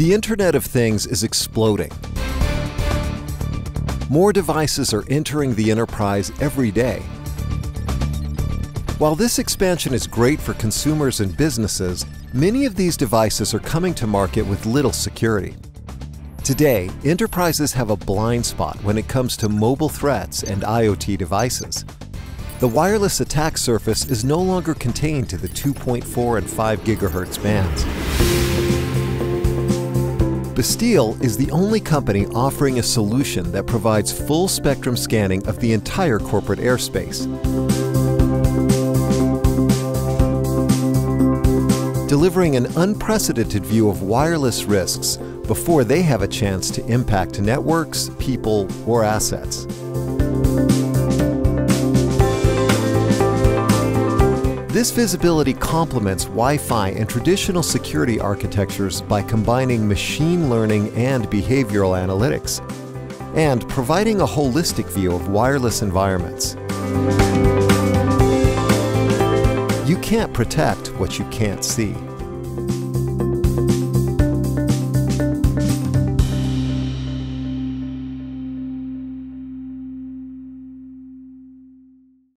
The Internet of Things is exploding. More devices are entering the enterprise every day. While this expansion is great for consumers and businesses, many of these devices are coming to market with little security. Today, enterprises have a blind spot when it comes to mobile threats and IoT devices. The wireless attack surface is no longer contained to the 2.4 and 5 GHz bands. Bastille is the only company offering a solution that provides full spectrum scanning of the entire corporate airspace. Delivering an unprecedented view of wireless risks before they have a chance to impact networks, people, or assets. This visibility complements Wi-Fi and traditional security architectures by combining machine learning and behavioral analytics, and providing a holistic view of wireless environments. You can't protect what you can't see.